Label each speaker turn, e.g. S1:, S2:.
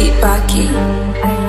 S1: beat key.